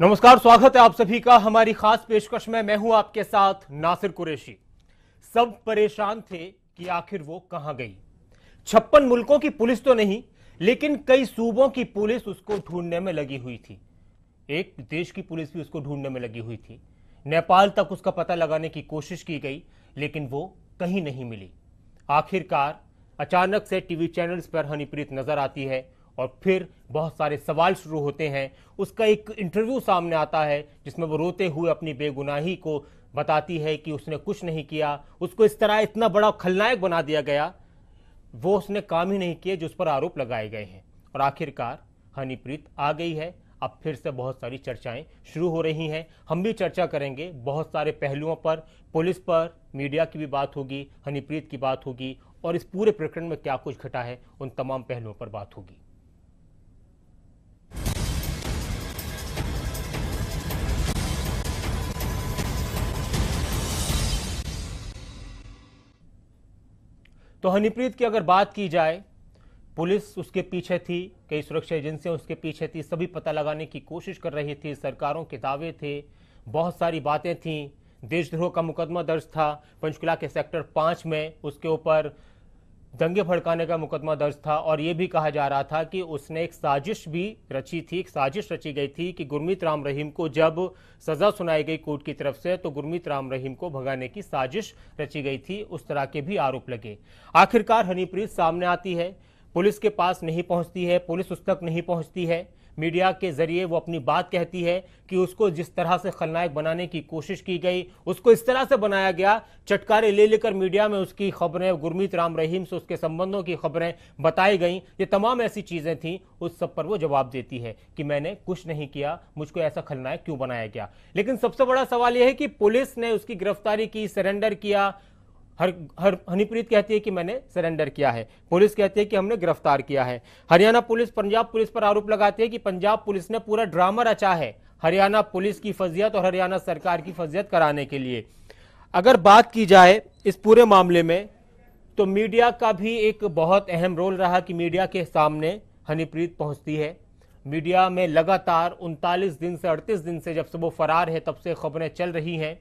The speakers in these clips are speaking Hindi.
नमस्कार, स्वागत है आप सभी का हमारी खास पेशकश में। मैं हूँ आपके साथ नासिर कुरैशी। सब परेशान थे कि आखिर वो कहाँ गई। छप्पन मुल्कों की पुलिस तो नहीं, लेकिन कई सूबों की पुलिस उसको ढूँढने में लगी हुई थी। एक देश की पुलिस भी उसको ढूँढने में लगी हुई थी। नेपाल तक उसका पता लगाने की कोशिश की गई, लेकिन वो कहीं नहीं मिली। आखिरकार अचानक से टीवी चैनल्स पर हनीप्रीत नज़र आती है और फिर बहुत सारे सवाल शुरू होते हैं। उसका एक इंटरव्यू सामने आता है, जिसमें वो रोते हुए अपनी बेगुनाही को बताती है कि उसने कुछ नहीं किया। उसको इस तरह इतना बड़ा खलनायक बना दिया गया, वो उसने काम ही नहीं किए जिस पर आरोप लगाए गए हैं। और आखिरकार हनीप्रीत आ गई है। अब फिर से बहुत सारी चर्चाएँ शुरू हो रही हैं। हम भी चर्चा करेंगे। बहुत सारे पहलुओं पर, पुलिस पर, मीडिया की भी बात होगी, हनीप्रीत की बात होगी, और इस पूरे प्रकरण में क्या कुछ घटा है, उन तमाम पहलुओं पर बात होगी। तो हनीप्रीत की अगर बात की जाए, पुलिस उसके पीछे थी, कई सुरक्षा एजेंसियाँ उसके पीछे थी, सभी पता लगाने की कोशिश कर रही थी, सरकारों के दावे थे, बहुत सारी बातें थीं। देशद्रोह का मुकदमा दर्ज था, पंचकुला के सेक्टर पाँच में उसके ऊपर दंगे भड़काने का मुकदमा दर्ज था और यह भी कहा जा रहा था कि उसने एक साजिश भी रची थी, एक साजिश रची गई थी कि गुरमीत राम रहीम को जब सजा सुनाई गई कोर्ट की तरफ़ से तो गुरमीत राम रहीम को भगाने की साजिश रची गई थी, उस तरह के भी आरोप लगे। आखिरकार हनीप्रीत सामने आती है, पुलिस के पास नहीं पहुँचती है, पुलिस उस तक नहीं पहुँचती है। मीडिया के ज़रिए वो अपनी बात कहती है कि उसको जिस तरह से खलनायक बनाने की कोशिश की गई, उसको इस तरह से बनाया गया, चटकारे ले लेकर मीडिया में उसकी खबरें, गुरमीत राम रहीम से उसके संबंधों की खबरें बताई गई। ये तमाम ऐसी चीज़ें थी, उस सब पर वो जवाब देती है कि मैंने कुछ नहीं किया, मुझको ऐसा खलनायक क्यों बनाया गया? लेकिन सबसे बड़ा सवाल यह है कि पुलिस ने उसकी गिरफ्तारी की, सरेंडर किया हर हर, हनीप्रीत कहती है कि मैंने सरेंडर किया है। पुलिस कहती है कि हमने गिरफ़्तार किया है। हरियाणा पुलिस, पंजाब पुलिस पर आरोप लगाती है कि पंजाब पुलिस ने पूरा ड्रामा रचा है हरियाणा पुलिस की फजियत और हरियाणा सरकार की फजियत कराने के लिए। अगर बात की जाए इस पूरे मामले में तो मीडिया का भी एक बहुत अहम रोल रहा कि मीडिया के सामने हनीप्रीत पहुँचती है। मीडिया में लगातार उनतालीस दिन से अड़तीस दिन से जब से वो फरार है, तब से खबरें चल रही हैं।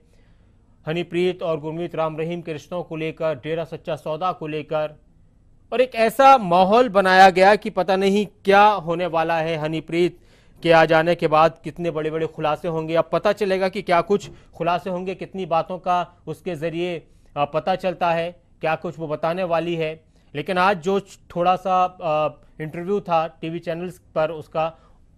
हनीप्रीत और गुरमीत राम रहीम के रिश्तों को लेकर, डेरा सच्चा सौदा को लेकर। और एक ऐसा माहौल बनाया गया कि पता नहीं क्या होने वाला है हनीप्रीत के आ जाने के बाद, कितने बड़े बड़े खुलासे होंगे। अब पता चलेगा कि क्या कुछ खुलासे होंगे, कितनी बातों का उसके ज़रिए पता चलता है, क्या कुछ वो बताने वाली है। लेकिन आज जो थोड़ा सा इंटरव्यू था टीवी चैनल्स पर उसका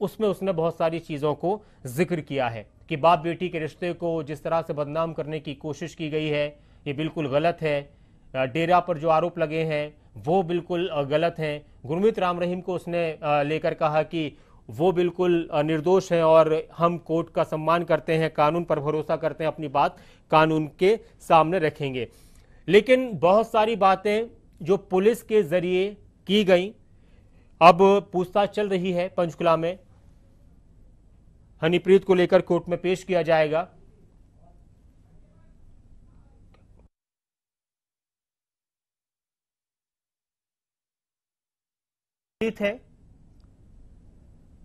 उसमें उसने बहुत सारी चीज़ों को ज़िक्र किया है कि बाप बेटी के रिश्ते को जिस तरह से बदनाम करने की कोशिश की गई है, ये बिल्कुल गलत है। डेरा पर जो आरोप लगे हैं, वो बिल्कुल गलत हैं। गुरमीत राम रहीम को उसने लेकर कहा कि वो बिल्कुल निर्दोष हैं और हम कोर्ट का सम्मान करते हैं, कानून पर भरोसा करते हैं, अपनी बात कानून के सामने रखेंगे। लेकिन बहुत सारी बातें जो पुलिस के ज़रिए की गई, अब पूछताछ चल रही है पंचकुला में। हनीप्रीत को लेकर कोर्ट में पेश किया जाएगा। है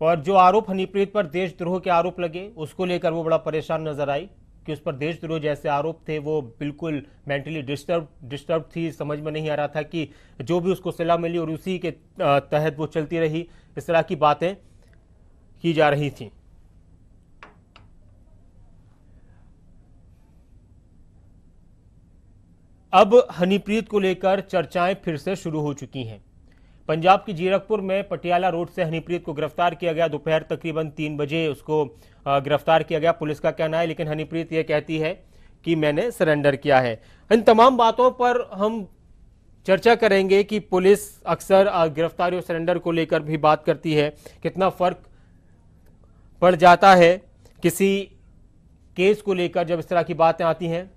और जो आरोप हनीप्रीत पर देशद्रोह के आरोप लगे, उसको लेकर वो बड़ा परेशान नज़र आई कि उस पर देशद्रोह जैसे आरोप थे, वो बिल्कुल मेंटली डिस्टर्ब डिस्टर्ब थी। समझ में नहीं आ रहा था कि जो भी उसको सलाह मिली और उसी के तहत वो चलती रही। इस तरह की बातें की जा रही थी। अब हनीप्रीत को लेकर चर्चाएँ फिर से शुरू हो चुकी हैं। पंजाब की जीरकपुर में पटियाला रोड से हनीप्रीत को गिरफ़्तार किया गया। दोपहर तकरीबन तीन बजे उसको गिरफ़्तार किया गया। पुलिस का कहना है, लेकिन हनीप्रीत यह कहती है कि मैंने सरेंडर किया है। इन तमाम बातों पर हम चर्चा करेंगे कि पुलिस अक्सर गिरफ्तारी और सरेंडर को लेकर भी बात करती है। कितना फ़र्क पड़ जाता है किसी केस को लेकर जब इस तरह की बातें आती हैं।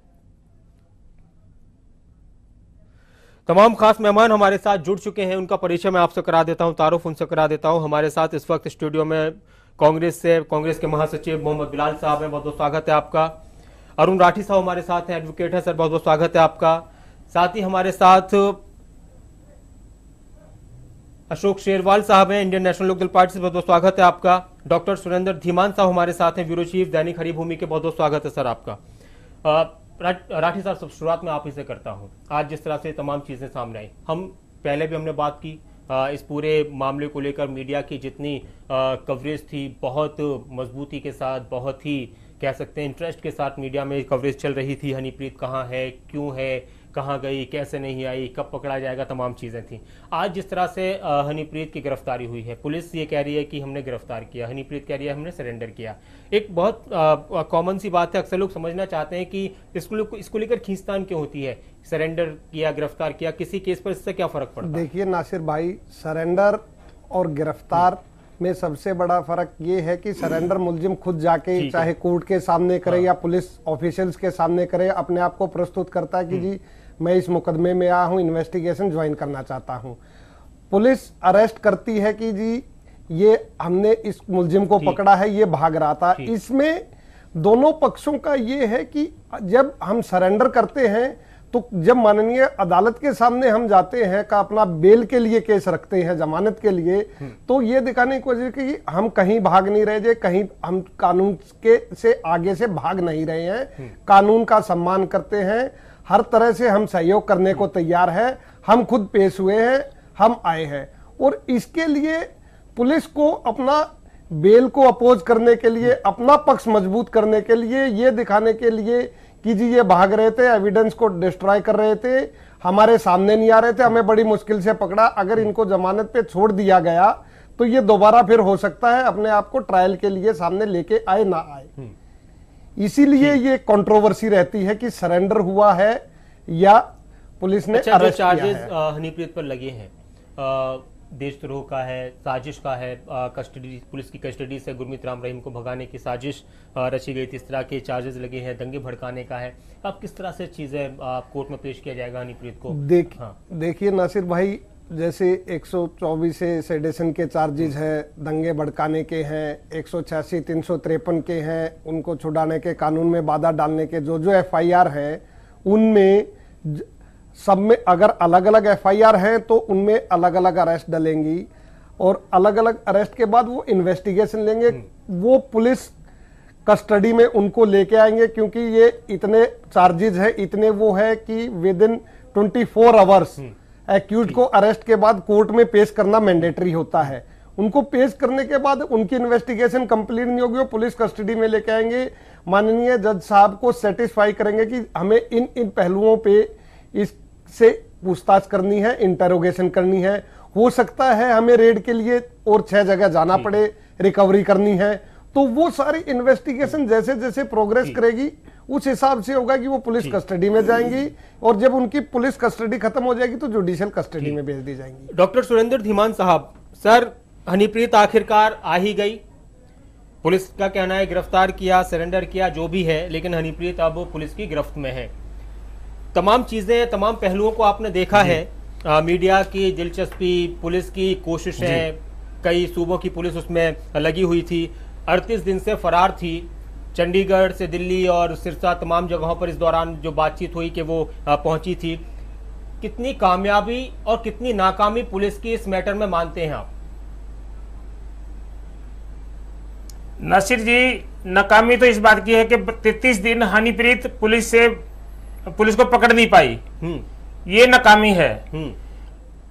तमाम खास मेहमान हमारे साथ जुड़ चुके हैं, उनका परिचय मैं आपसे करा देता हूँ, तारुफ उनसे करा देता हूँ। हमारे साथ इस वक्त स्टूडियो में कांग्रेस से, कांग्रेस के महासचिव मोहम्मद बिलाल साहब हैं, बहुत बहुत स्वागत है आपका। अरुण राठी साहब हमारे साथ हैं एडवोकेट है, सर, बहुत बहुत स्वागत है आपका। साथ ही हमारे साथ अशोक शेरवाल साहब हैं इंडियन नेशनल लोकदल पार्टी से बहुत बहुत स्वागत है आपका। डॉक्टर सुरेंद्र धीमान साहब हमारे साथ हैं, ब्यूरो चीफ, दैनिक हरी भूमि के बहुत बहुत स्वागत है, सर, आपका। राठी साहब, सब शुरुआत में आप ही से करता हूँ। आज जिस तरह से तमाम चीज़ें सामने आई, हम पहले भी हमने बात की इस पूरे मामले को लेकर मीडिया की जितनी कवरेज थी, बहुत मजबूती के साथ, बहुत ही कह सकते हैं इंटरेस्ट के साथ मीडिया में कवरेज चल रही थी, हनीप्रीत कहाँ है, क्यों है कहाँ गई, कैसे नहीं आई, कब पकड़ा जाएगा, तमाम चीज़ें थी। आज जिस तरह से हनीप्रीत की गिरफ्तारी हुई है, पुलिस ये कह रही है कि हमने गिरफ़्तार किया, हनीप्रीत कह रही है हमने सरेंडर किया। एक बहुत कॉमन सी बात है, अक्सर लोग समझना चाहते हैं कि इसको इसको लेकर खींचतान क्यों होती है? सरेंडर किया, गिरफ़्तार किया, किसी केस पर इससे क्या फ़र्क पड़ता? है देखिए, नासिर भाई, सरेंडर और गिरफ़्तार में सबसे बड़ा फ़र्क ये है कि सरेंडर मुलजिम खुद जाके चाहे कोर्ट के सामने करे हाँ। या पुलिस ऑफिशियल्स के सामने करे अपने आप को प्रस्तुत करता है कि हम्म। जी मैं इस मुकदमे में आया हूँ इन्वेस्टिगेशन ज्वाइन करना चाहता हूँ। पुलिस अरेस्ट करती है कि जी ये हमने इस मुलजिम को पकड़ा है ये भाग रहा था। इसमें दोनों पक्षों का ये है कि जब हम सरेंडर करते हैं तो जब माननीय अदालत के सामने हम जाते हैं का अपना बेल के लिए केस रखते हैं जमानत के लिए हम्म। तो ये दिखाने की वजह कि हम कहीं भाग नहीं रहे कहीं हम कानून के से आगे से भाग नहीं रहे हैं। हम्म। कानून का सम्मान करते हैं। हर तरह से हम सहयोग करने को तैयार है। हम खुद पेश हुए हैं हम आए हैं। और इसके लिए पुलिस को अपना बेल को अपोज करने के लिए अपना पक्ष मज़बूत करने के लिए ये दिखाने के लिए कि जी ये भाग रहे थे एविडेंस को डिस्ट्रॉय कर रहे थे हमारे सामने नहीं आ रहे थे हमें बड़ी मुश्किल से पकड़ा अगर इनको जमानत पे छोड़ दिया गया तो ये दोबारा फिर हो सकता है अपने आप को ट्रायल के लिए सामने लेके आए ना आए। हम्म। इसीलिए ये कंट्रोवर्सी रहती है कि सरेंडर हुआ है या पुलिस ने अच्छा, चार्जेस हनीप्रीत पर लगे हैं देशद्रोह का है साजिश का है कस्टडी पुलिस की कस्टडी से गुरमीत राम रहीम को भगाने की साजिश रची गई थी। इस तरह के चार्जेस लगे हैं दंगे भड़काने का है। अब किस तरह से चीज़ें कोर्ट में पेश किया जाएगा हनीप्रीत को? देख हाँ। देखिए नासिर भाई जैसे 124 से सेडेशन के चार्जेस हैं दंगे भड़काने के हैं एक सौ छियासी तीन सौ तिरपन के हैं उनको छुड़ाने के कानून में बाधा डालने के जो जो एफआईआर है उनमें सब में अगर अलग अलग एफआईआर हैं तो उनमें अलग अलग अरेस्ट डलेंगी। और अलग अलग अरेस्ट के बाद वो इन्वेस्टिगेशन लेंगे। हम्म। वो पुलिस कस्टडी में उनको लेके आएँगे क्योंकि ये इतने चार्जेस है इतने वो है कि within twenty four hours accused को अरेस्ट के बाद कोर्ट में पेश करना मैंडेटरी होता है। उनको पेश करने के बाद उनकी इन्वेस्टिगेशन कंप्लीट नहीं होगी वो पुलिस कस्टडी में लेके आएँगे। माननीय जज साहब को सेटिस्फाई करेंगे कि हमें इन इन पहलुओं पे इससे पूछताछ करनी है इंटरोगेशन करनी है। हो सकता है हमें रेड के लिए और छह जगह जाना पड़े रिकवरी करनी है। तो वो सारी इन्वेस्टिगेशन जैसे जैसे प्रोग्रेस करेगी उस हिसाब से होगा कि वो पुलिस कस्टडी में जाएँगी और जब उनकी पुलिस कस्टडी खत्म हो जाएगी तो जुडिशियल कस्टडी में भेज दी जाएँगी। डॉक्टर सुरेंद्र धीमान साहब सर हनीप्रीत आखिरकार आ ही गई। पुलिस का कहना है गिरफ़्तार किया सरेंडर किया जो भी है लेकिन हनीप्रीत अब पुलिस की गिरफ्त में है। तमाम चीज़ें तमाम पहलुओं को आपने देखा है। आ, मीडिया की दिलचस्पी पुलिस की कोशिशें कई सूबों की पुलिस उसमें लगी हुई थी। अड़तीस दिन से फरार थी। चंडीगढ़ से दिल्ली और सिरसा तमाम जगहों पर इस दौरान जो बातचीत हुई कि वो पहुँची थी। कितनी कामयाबी और कितनी नाकामी पुलिस की इस मैटर में मानते हैं आप? नसीर जी नाकामी तो इस बात की है कि तैतीस दिन हनीप्रीत पुलिस से पुलिस को पकड़ नहीं पाई हम्म। ये नाकामी है हम्म।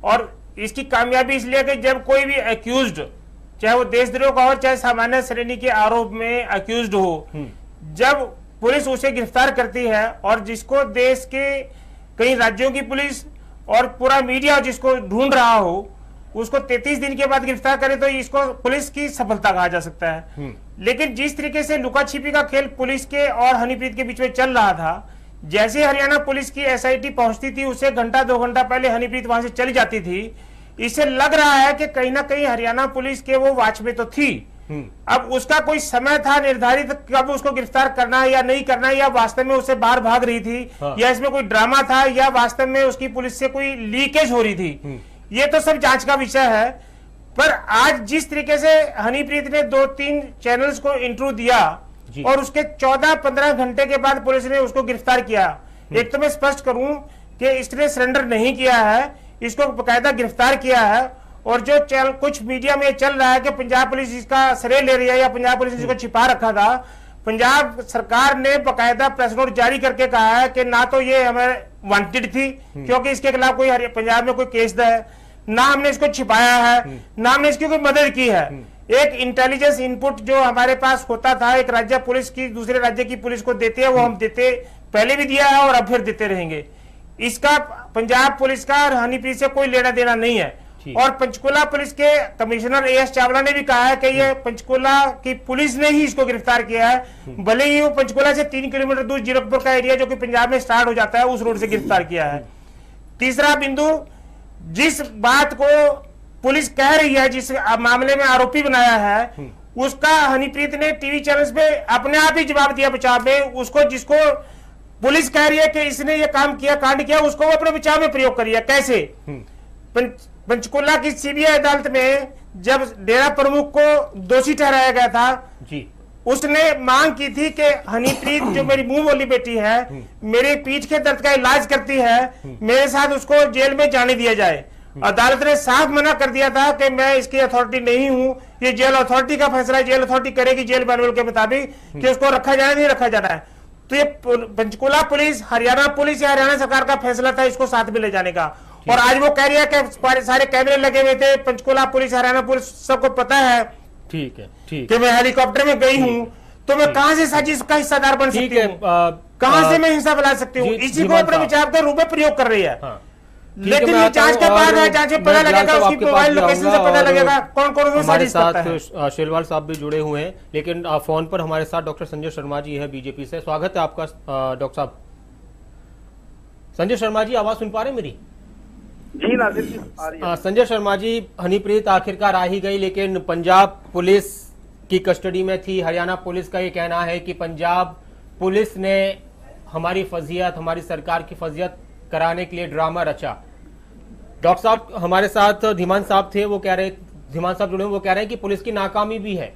और इसकी कामयाबी इसलिए कि जब कोई भी अक्यूज चाहे वो देशद्रोह का हो चाहे सामान्य श्रेणी के आरोप में अक्यूज हो हम्म। जब पुलिस उसे गिरफ़्तार करती है और जिसको देश के कई राज्यों की पुलिस और पूरा मीडिया जिसको ढूंढ रहा हो उसको 33 दिन के बाद गिरफ़्तार करे तो इसको पुलिस की सफलता कहा जा सकता है। लेकिन जिस तरीके से लुका छिपी का खेल पुलिस के और हनीप्रीत के बीच में चल रहा था जैसे हरियाणा पुलिस की एसआईटी पहुँचती थी उससे घंटा दो घंटा पहले हनीप्रीत वहाँ से चली जाती थी इससे लग रहा है कि कहीं ना कहीं हरियाणा पुलिस के वो वाच में तो थी हम्म। अब उसका कोई समय था निर्धारित कब उसको गिरफ़्तार करना है या नहीं करना है या वास्तव में उससे बाहर भाग रही थी हाँ। या इसमें कोई ड्रामा था या वास्तव में उसकी पुलिस से कोई लीकेज हो रही थी हम्म। ये तो सब जाँच का विषय है पर आज जिस तरीके से हनीप्रीत ने दो तीन चैनल्स को इंटरव्यू दिया और उसके 14-15 घंटे के बाद पुलिस ने उसको गिरफ़्तार किया। हम्म। एक तो मैं स्पष्ट करूँ कि इसने सरेंडर नहीं किया है इसको बकायदा गिरफ़्तार किया है और जो चल कुछ मीडिया में चल रहा है कि पंजाब पुलिस इसका श्रेय ले रही है या पंजाब पुलिस इसको छिपा रखा था पंजाब सरकार ने बकायदा प्रेस नोट जारी करके कहा है कि ना तो ये हमें वांटेड थी क्योंकि इसके खिलाफ कोई पंजाब में कोई केस है ना हमने इसको छिपाया है ना हमने इसकी कोई मदद की है। एक इंटेलिजेंस इनपुट जो हमारे पास होता था एक राज्य पुलिस की दूसरे राज्य की पुलिस को देते हैं वो हम देते पहले भी दिया है और अब फिर देते रहेंगे। इसका पंजाब पुलिस का और हनीप्रीत से कोई लेना देना नहीं है। और पंचकुला पुलिस के कमिश्नर ए एस चावला ने भी कहा है कि ये पंचकुला की पुलिस ने ही इसको गिरफ़्तार किया है। भले ही वो पंचकुला से तीन किलोमीटर दूर जीरकपुर का एरिया जो कि पंजाब में स्टार्ट हो जाता है उस रोड से गिरफ़्तार किया है। तीसरा बिंदु जिस बात को पुलिस कह रही है जिस मामले में आरोपी बनाया है उसका हनीप्रीत ने टीवी चैनल पे अपने आप ही जवाब दिया बचाव में। उसको जिसको पुलिस कह रही है कि इसने ये काम किया कांड किया उसको वो अपने बचाव में प्रयोग करिए। कैसे? पंचकुला की सीबीआई अदालत में जब डेरा प्रमुख को दोषी ठहराया गया था जी। उसने मांग की थी कि हनीप्रीत जो मेरी मुँह बोली बेटी है मेरे पीठ के दर्द का इलाज करती है मेरे साथ उसको जेल में जाने दिया जाए। अदालत ने साफ़ मना कर दिया था कि मैं इसकी अथॉरिटी नहीं हूँ। ये जेल अथॉरिटी का फैसला है। जेल अथॉरिटी करेगी जेल मैनुअल के मुताबिक कि उसको रखा जाए नहीं रखा जाना है। तो ये पंचकुला पुलिस हरियाणा पुलिस या हरियाणा सरकार का फैसला था इसको साथ में ले जाने का। और आज वो कह रही है कि सारे- कैमरे लगे हुए थे। पंचकुला पुलिस हरियाणा पुलिस सबको पता है ठीक है ठीक। कि मैं हेलीकॉप्टर में गई हूँ। तो मैं कहाँ से साजिश का हिस्सादार बन सकती हूँ कहाँ से मैं हिंसा फैला सकती हूँ? इसी को अपने विचार के रूप में प्रयोग कर रही हाँ। है, लेकिन ये जाँच के बाद है जाँच में पता लगेगा साहब उसकी आपके मोबाइल लोकेशन से पता लगेगा कौन कौन उसमें हमारे साजिश करता साथ शेलवाल साहब भी जुड़े हुए हैं लेकिन फ़ोन पर हमारे साथ डॉक्टर संजय शर्मा जी है बीजेपी से। स्वागत है आपका डॉक्टर साहब। संजय शर्मा जी आवाज़ सुन पा रहे मेरी? जी जी संजय शर्मा जी हनीप्रीत आखिरकार आ ही गई लेकिन पंजाब पुलिस की कस्टडी में थी। हरियाणा पुलिस का ये कहना है कि पंजाब पुलिस ने हमारी फजीयत हमारी सरकार की फजीयत कराने के लिए ड्रामा रचा। डॉक्टर साहब, हमारे साथ धीमान साहब थे, वो कह रहे, धीमान साहब जुड़े वो कह रहे हैं कि पुलिस की नाकामी भी है।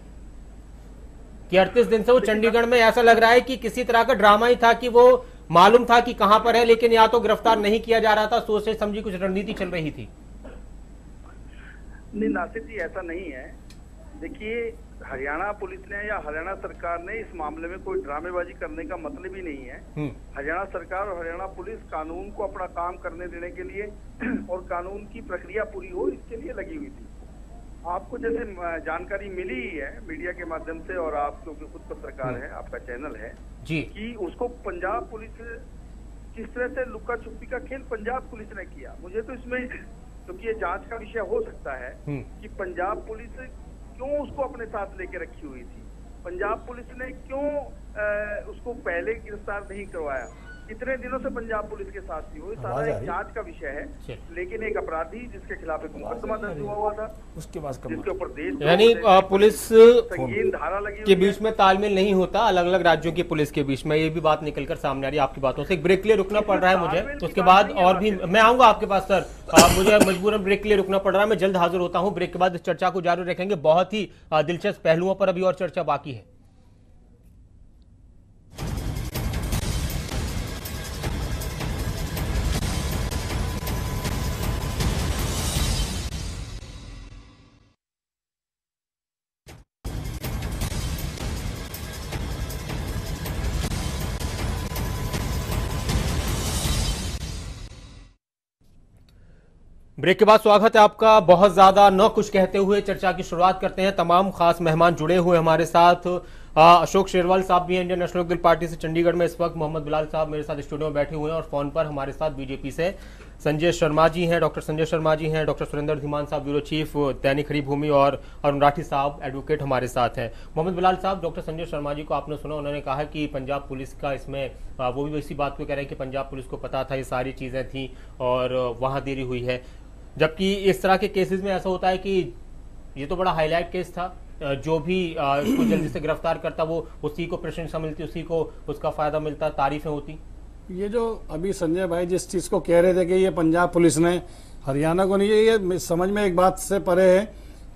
कि अड़तीस दिन से वो चंडीगढ़ में, ऐसा लग रहा है कि किसी तरह का ड्रामा ही था कि वो मालूम था कि कहाँ पर है, लेकिन या तो गिरफ़्तार नहीं किया जा रहा था, सोचे समझी कुछ रणनीति चल रही थी। नहीं, नासिर जी, ऐसा नहीं है। देखिए हरियाणा पुलिस ने या हरियाणा सरकार ने इस मामले में कोई ड्रामेबाजी करने का मतलब ही नहीं है। हम्म, हरियाणा सरकार और हरियाणा पुलिस कानून को अपना काम करने देने के लिए और कानून की प्रक्रिया पूरी हो इसके लिए लगी हुई थी। आपको जैसे जानकारी मिली ही है मीडिया के माध्यम से और आप क्योंकि खुद पत्रकार है आपका चैनल है जी। कि उसको पंजाब पुलिस किस तरह से लुका छुपी का खेल पंजाब पुलिस ने किया। मुझे तो इसमें क्योंकि तो ये जाँच का विषय हो सकता है हम्म, कि पंजाब पुलिस क्यों उसको अपने साथ लेके रखी हुई थी? पंजाब पुलिस ने क्यों आ, उसको पहले गिरफ़्तार नहीं करवाया? कितने दिनों से पंजाब पुलिस के साथ थी वो। सारा एक जाँच का विषय है लेकिन एक अपराधी जिसके खिलाफ एक मुकदमा दर्ज हुआ हुआ था उसके पास जिसके ऊपर देश यानी पुलिस संगीन धारा लगी के बीच में तालमेल नहीं होता अलग अलग राज्यों की पुलिस के बीच में। ये भी बात निकलकर सामने आ रही है आपकी बातों से। एक ब्रेक के लिए रुकना पड़ रहा है मुझे उसके बाद और भी मैं आऊँगा आपके पास सर। अ, मुझे मजबूरन ब्रेक के लिए रुकना पड़ रहा है। मैं जल्द हाजिर होता हूँ। ब्रेक के बाद इस चर्चा को जारी रखेंगे। बहुत ही दिलचस्प पहलुओं पर अभी और चर्चा बाकी है। ब्रेक के बाद स्वागत है आपका। बहुत ज़्यादा न कुछ कहते हुए चर्चा की शुरुआत करते हैं। तमाम खास मेहमान जुड़े हुए हमारे साथ। अशोक शेरवाल साहब भी इंडियन नेशनल लोकदल पार्टी से। चंडीगढ़ में इस वक्त मोहम्मद बिलाल साहब मेरे साथ स्टूडियो में बैठे हुए हैं और फ़ोन पर हमारे साथ बीजेपी से संजय शर्मा जी हैं, डॉक्टर संजय शर्मा जी हैं, डॉक्टर सुरेंद्र धीमान साहब, ब्यूरो चीफ, दैनिक हरी भूमि और अरुण राठी साहब एडवोकेट हमारे साथ हैं। मोहम्मद बिलाल साहब, डॉक्टर संजय शर्मा जी को आपने सुना, उन्होंने कहा कि पंजाब पुलिस का इसमें वो भी इसी बात को कह रहे हैं कि पंजाब पुलिस को पता था, ये सारी चीज़ें थी और वहाँ देरी हुई है। जबकि इस तरह के केसेस में ऐसा होता है कि ये तो बड़ा हाईलाइट केस था जो भी इसको जल्दी से गिरफ़्तार करता, वो, उसी को प्रशंसा मिलती, उसी को उसका फ़ायदा मिलता, तारीफें होती। ये जो अभी संजय भाई जिस चीज़ को कह रहे थे कि ये पंजाब पुलिस ने हरियाणा को नहीं, ये समझ में एक बात से परे है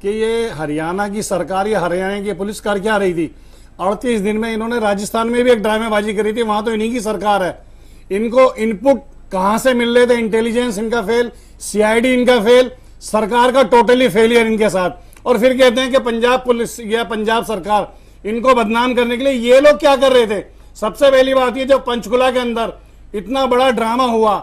कि ये हरियाणा की सरकार, या हरियाणा की पुलिस कर क्या रही थी? अड़तीस दिन में इन्होंने राजस्थान में भी एक ड्रामेबाजी करी थी, वहाँ तो इन्हीं की सरकार है। इनको इनपुट कहाँ से मिल रहे थे? इंटेलिजेंस इनका फेल सीआईडी इनका फेल सरकार का टोटली फेलियर इनके साथ। और फिर कहते हैं कि पंजाब पुलिस या पंजाब सरकार, इनको बदनाम करने के लिए ये लोग क्या कर रहे थे? सबसे पहली बात ये, जब पंचकुला के अंदर इतना बड़ा ड्रामा हुआ,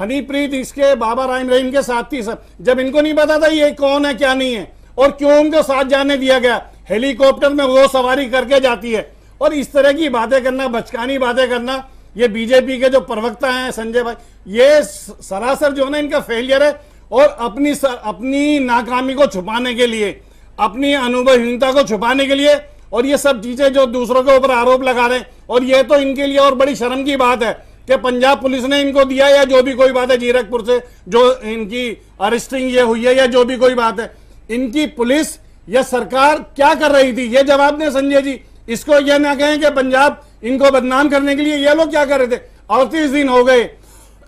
हनीप्रीत इसके बाबा राम रहीम के साथ थी सब जब इनको नहीं पता था ये कौन है, क्या नहीं है, और क्यों उनको साथ जाने दिया गया, हेलीकॉप्टर में वो सवारी करके जाती है। और इस तरह की बातें करना, बचकानी बातें करना ये बीजेपी के जो प्रवक्ता हैं संजय भाई ये सरासर जो है ना इनका फेलियर है और अपनी सर, अपनी नाकामी को छुपाने के लिए अपनी अनुभवहीनता को छुपाने के लिए और ये सब चीज़ें जो दूसरों के ऊपर आरोप लगा रहे हैं और ये तो इनके लिए और बड़ी शर्म की बात है कि पंजाब पुलिस ने इनको दिया या जो भी कोई बात है जीरकपुर से जो इनकी अरेस्टिंग ये हुई है या जो भी कोई बात है इनकी पुलिस या सरकार क्या कर रही थी? ये जवाब दें संजय जी। इसको यह ना कहें कि पंजाब इनको बदनाम करने के लिए ये लोग क्या कर रहे थे? अड़तीस दिन हो गए।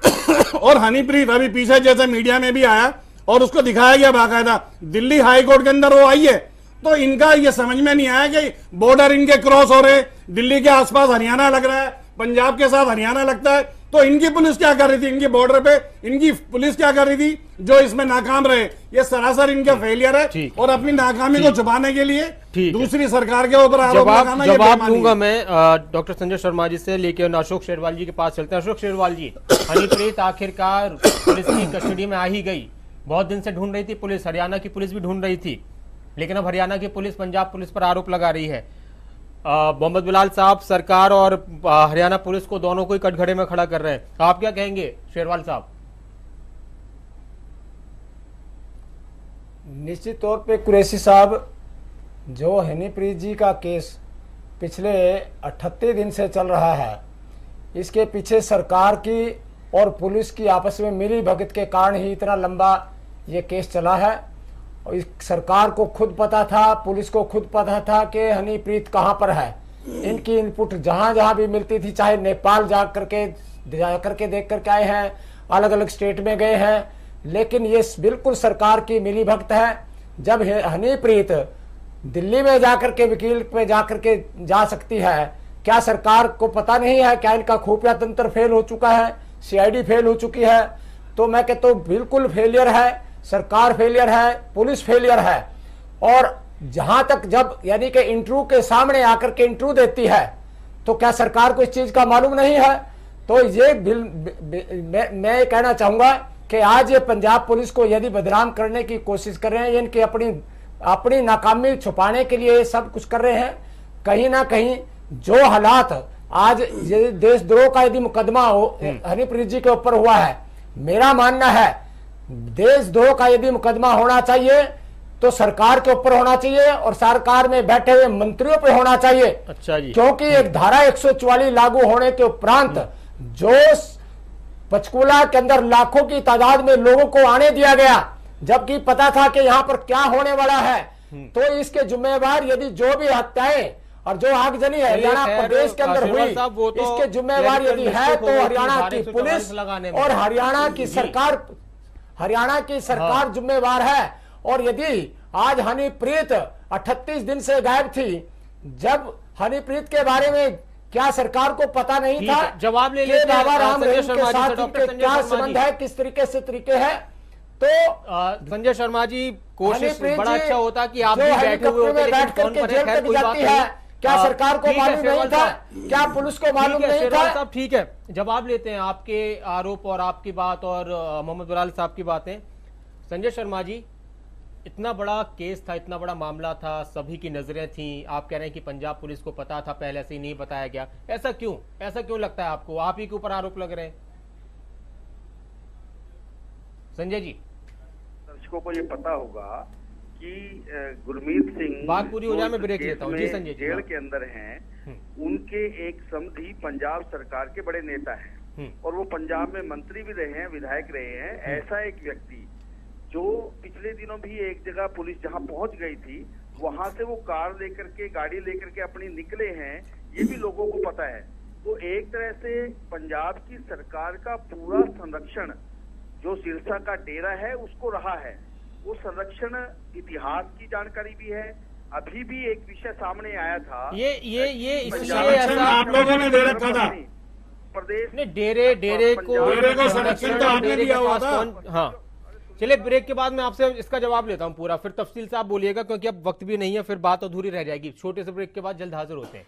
और हनीप्रीत अभी पीछे जैसे मीडिया में भी आया और उसको दिखाया गया बाकायदा। दिल्ली हाई कोर्ट के अंदर वो आई है। तो इनका ये समझ में नहीं आया कि बॉर्डर इनके क्रॉस हो रहे दिल्ली के आसपास हरियाणा लग रहा है। पंजाब के साथ हरियाणा लगता है। तो इनकी पुलिस क्या कर रही थी? इनकी बॉर्डर पे इनकी पुलिस क्या कर रही थी? जो इसमें नाकाम रहे। ये सरासर इनका फेलियर है और अपनी नाकामी को छुपाने के लिए दूसरी सरकार के ऊपर आरोप लगाना जवाब दूँगा मैं डॉक्टर संजय शर्मा जी से लेकर अशोक शेरवाल जी के पास चलते हैं। अशोक शेरवाल जी हनीप्रीत आखिरकार पुलिस की कस्टडी में आ ही गई। बहुत दिन से ढूंढ रही थी पुलिस। हरियाणा की पुलिस भी ढूंढ रही थी। लेकिन अब हरियाणा की पुलिस पंजाब पुलिस पर आरोप लगा रही है। मोहम्मद बिलाल साहब, सरकार और हरियाणा पुलिस को दोनों को ही कटघरे में खड़ा कर रहे हैं। आप क्या कहेंगे, शेरवाल साहब? निश्चित तौर पे कुरैशी साहब, जो हनीप्रीत जी का केस पिछले अठहत्तर दिन से चल रहा है, इसके पीछे सरकार की और पुलिस की आपस में मिली भगत के कारण ही इतना लंबा ये केस चला है। और इस सरकार को खुद पता था, पुलिस को खुद पता था कि हनीप्रीत कहाँ पर है। इनकी इनपुट जहाँ जहाँ भी मिलती थी, चाहे नेपाल जा करके जा करके देख करके आए हैं अलग अलग स्टेट में गए हैं, लेकिन ये बिल्कुल सरकार की मिली भक्त है। जब हनीप्रीत दिल्ली में जाकर के वकील पे जाकर के जा सकती है, क्या सरकार को पता नहीं है क्या इनका खुफिया तंत्र फेल हो चुका है? सीआईडी फेल हो चुकी है। तो मैं कहता हूँ, बिल्कुल फेलियर है। सरकार फेलियर है पुलिस फेलियर है और जहाँ तक जब यानी कि इंटरव्यू के सामने आकर के इंटरव्यू देती है तो क्या सरकार को इस चीज़ का मालूम नहीं है तो ये बिल, मैं, मैं कहना चाहूँगा कि आज ये पंजाब पुलिस को यदि बदनाम करने की कोशिश कर रहे हैं इनकी अपनी अपनी नाकामी छुपाने के लिए सब कुछ कर रहे हैं कहीं ना कहीं जो हालात आज देशद्रोह का यदि मुकदमा हो हम्म। हनीप्रीत जी के ऊपर हुआ है मेरा मानना है देशद्रोह का यदि मुकदमा होना चाहिए तो सरकार के ऊपर होना चाहिए और सरकार में बैठे हुए मंत्रियों पर होना चाहिए। अच्छा जी। क्योंकि एक धारा 144 लागू होने के उपरांत जो पंचकूला के अंदर लाखों की तादाद में लोगों को आने दिया गया। जबकि पता था कि यहाँ पर क्या होने वाला है। हम्म। तो इसके जुम्मेवार यदि जो भी हत्याएँ और जो आगजनी हरियाणा प्रदेश के अंदर हुई तो इसके जिम्मेवार यदि है तो हरियाणा की पुलिस और हरियाणा की सरकार हरियाणा की सरकार हाँ। जिम्मेवार है। और यदि आज हनीप्रीत अठतीस दिन से गायब थी जब हनीप्रीत के बारे में क्या सरकार को पता नहीं था जवाब ले लेते बाबा राम रहीम के साथ क्या संबंध है किस तरीके से तरीके है? तो संजय शर्मा जी कोशिश बड़ा अच्छा होता कि आप भी बैठे हुए होते बैठ करके जेल तक जाती है। क्या आ, सरकार को मालूम नहीं था? क्या पुलिस को मालूम नहीं था? साहब ठीक है जवाब लेते हैं आपके आरोप और आपकी बात और मोहम्मद बलाल साहब की बातें। संजय शर्मा जी इतना बड़ा केस था इतना बड़ा मामला था सभी की नज़रें थी। आप कह रहे हैं कि पंजाब पुलिस को पता था पहले से ही नहीं बताया गया। ऐसा क्यों? ऐसा क्यों लगता है आपको? आप ही के ऊपर आरोप लग रहे हैं। संजय जी। दर्शकों को ये पता होगा कि गुरमीत सिंह बात पूरी हो जाए मैं ब्रेक लेता हूँ जी संजय जेल हाँ। के अंदर हैं हम्म। उनके एक समधी पंजाब सरकार के बड़े नेता हैं हम्म। और वो पंजाब में मंत्री भी रहे हैं विधायक रहे हैं हम्म। ऐसा एक व्यक्ति जो पिछले दिनों भी एक जगह पुलिस जहाँ पहुँच गई थी वहाँ से वो कार लेकर के गाड़ी लेकर के अपनी निकले हैं ये भी लोगों को पता है तो एक तरह से पंजाब की सरकार का पूरा संरक्षण जो सिरसा का डेरा है उसको रहा है वो संरक्षण इतिहास की जानकारी भी है। अभी भी एक विषय सामने आया था। ये ये ये इसलिए ऐसा आप लोगों ने दे रखा था। प्रदेश ने डेरे डेरे को डेरे को संरक्षण तो आपने दिया हुआ था। हाँ। चलिए ब्रेक के बाद मैं आपसे इसका जवाब लेता हूँ पूरा। फिर तफसील से आप बोलिएगा क्योंकि अब वक्त भी नहीं है फिर बात अधूरी रह जाएगी। छोटे से ब्रेक के बाद जल्द हाजिर होते हैं।